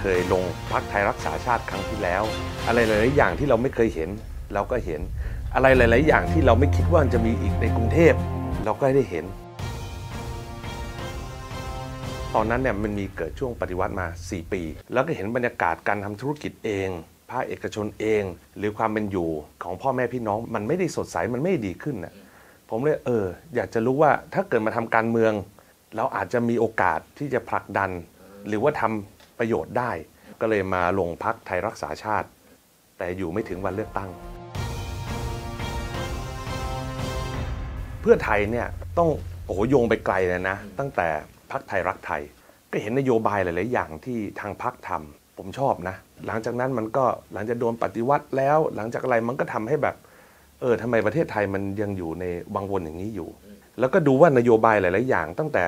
เคยลงพักไทยรักษาชาติครั้งที่แล้ว อะไรหลายๆอย่างที่เราไม่เคยเห็น เราก็เห็น อะไรหลาย ๆ อย่างที่เราไม่คิดว่าจะมีอีกในกรุงเทพ เราก็ได้เห็น ตอนนั้นเนี่ยมันมีเกิดช่วงปฏิวัติมา 4 ปี แล้วก็เห็นบรรยากาศการทำธุรกิจเองภาคเอกชนเอง หรือความเป็นอยู่ของพ่อแม่พี่น้องมันไม่ได้สดใสมันไม่ดีขึ้นนะผมเลยเออ อยากจะรู้ว่าถ้าเกิดมาทำการเมือง เราอาจจะมีโอกาสที่จะผลักดัน หรือว่าทำ ประโยชน์ได้ ก็เลยมาลงพักไทยรักษาชาติ แต่อยู่ไม่ถึงวันเลือกตั้ง เพื่อไทยเนี่ยต้องโอ้โหโยงไปไกลเลยนะ ตั้งแต่พักไทยรักไทย ก็เห็นนโยบายหลาย ๆ อย่างที่ทางพักทำผมชอบนะ หลังจากนั้นมันก็หลังจากโดนปฏิวัติแล้ว หลังจากอะไรมันก็ทำให้แบบ เออทำไมประเทศไทยมันยังอยู่ในวังวนอย่างนี้อยู่ แล้วก็ดูว่านโยบายหลาย ๆ อย่าง ตั้งแต่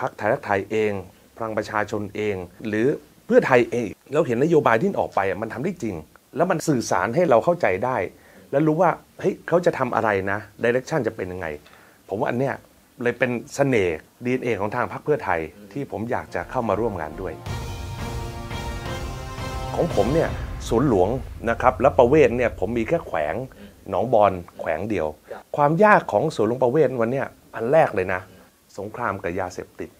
พักไทยรักไทยเอง ลังประชาชนเอง หรือเพื่อไทยเองเราเห็นนโยบายที่ออกไปมันทำได้จริง แล้วมันสื่อสารให้เราเข้าใจได้ แล้วรู้ว่าเฮ้ยเขาจะทำอะไรนะดิเรกชันจะเป็นยังไง ผมว่าอันเนี้ยเลยเป็นเสน่ห์ดีเอของทางพรรคเพื่อไทยที่ผมอยากจะเข้ามาร่วมงานด้วย ของผมเนี่ยศูนย์หลวงนะครับและประเวศเนี่ยผมมีแค่แขวงหนองบอนแขวงเดียว ความยากของศูนย์หลวงประเวศวันเนี้ยอันแรกเลยนะ สงครามกับยาเสพติด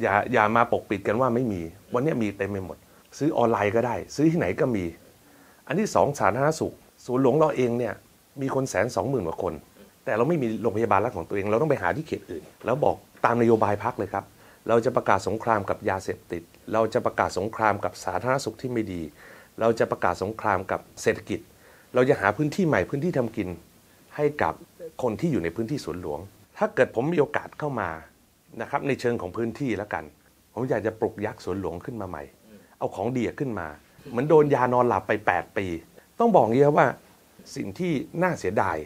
อย่าอย่ามาปกปิดกันว่าไม่มี วันนี้มีเต็มไปหมด ซื้อออนไลน์ก็ได้ ซื้อที่ไหนก็มี อันที่สองสาธารณสุขศูนย์หลวงเราเองเนี่ยมีคนแสนสองหมื่นกว่าคน แต่เราไม่มีโรงพยาบาลรัฐของตัวเอง เราต้องไปหาที่เขตอื่น แล้วบอกตามนโยบายพักเลยครับ เราจะประกาศสงครามกับยาเสพติด เราจะประกาศสงครามกับสาธารณสุขที่ไม่ดี เราจะประกาศสงครามกับเศรษฐกิจ เราจะหาพื้นที่ใหม่พื้นที่ทำกิน ให้กับคนที่อยู่ในพื้นที่สวนหลวง ถ้าเกิดผมมีโอกาสเข้ามา นะครับในเชิงของพื้นที่แล้วกัน ผมอยากจะปลุกยักษ์สวนหลวงขึ้นมาใหม่ เอาของดีขึ้นมา เหมือนโดนยานอนหลับไป 8 ปี ต้องบอกอย่างนี้ครับว่าสิ่งที่น่าเสียดาย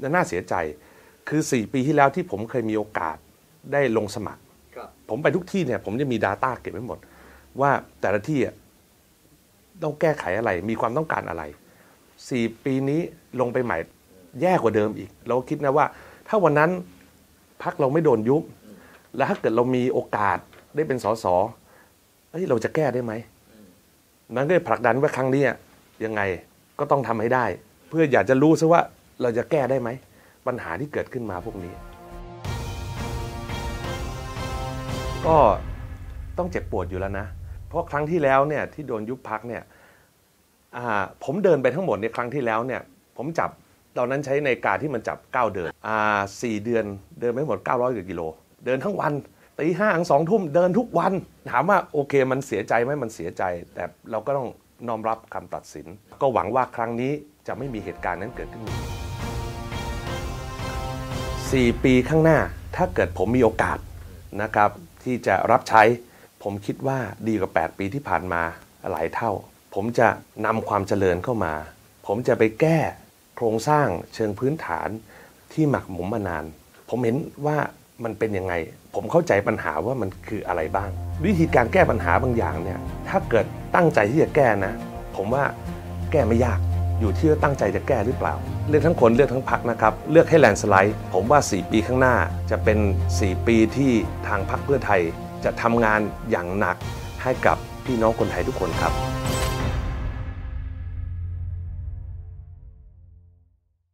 และน่าเสียใจ คือ 4 ปีที่แล้วที่ผมเคยมีโอกาสได้ลงสมัครครับผมไปทุกที่เนี่ยผมจะมี Data เก็บไว้หมด ว่าแต่ละที่อะต้องแก้ไขอะไร มีความต้องการอะไร 4 ปีนี้ลงไปใหม่แย่กว่าเดิมอีก เราก็คิดนะว่า ถ้าวันนั้นพักเราไม่โดนยุบ แล้วถ้าเกิดเรามีโอกาสได้เป็นสสเฮ้ยเราจะแก้ได้ไหมนั้นก็ผลักดันว่าครั้งนี้ยังไงก็ต้องทำให้ได้ เพื่ออยากจะรู้ซะว่าเราจะแก้ได้ไหม ปัญหาที่เกิดขึ้นมาพวกนี้ ก็ต้องเจ็บปวดอยู่แล้วนะ เพราะครั้งที่แล้วเนี่ยที่โดนยุบพักเนี่ยอ่าผมเดินไปทั้งหมดในครั้งที่แล้วเนี่ยผมจับตอนนั้นใช้ในกาที่มันจับ 9 เดือนอ่าสี่เดือนเดินไปหมด 900กว่ากิโล เดินทั้งวันตีห้าถึงสองทุ่มเดินทุกวัน ถามว่าโอเคมันเสียใจไหมมันเสียใจ แต่เราก็ต้องน้อมรับคำตัดสิน ก็หวังว่าครั้งนี้จะไม่มีเหตุการณ์นั้นเกิดขึ้นอีก4ปีข้างหน้าถ้าเกิดผมมีโอกาสนะครับ ที่จะรับใช้ ผมคิดว่าดีกว่า 8 ปีที่ผ่านมาหลายเท่า ผมจะนำความเจริญเข้ามา ผมจะไปแก้โครงสร้างเชิงพื้นฐานที่หมักหมมมานาน ผมเห็นว่า มันเป็นยังไง ผมเข้าใจปัญหาว่ามันคืออะไรบ้าง วิธีการแก้ปัญหาบางอย่างเนี่ย ถ้าเกิดตั้งใจที่จะแก้นะ ผมว่าแก้ไม่ยาก อยู่ที่ว่าตั้งใจจะแก้หรือเปล่า เลือกทั้งคนเลือกทั้งพักนะครับ เลือกให้แลนสไลด์ ผมว่า 4 ปีข้างหน้าจะเป็น 4 ปีที่ทางพักเพื่อไทย จะทำงานอย่างหนักให้กับพี่น้องคนไทยทุกคนครับ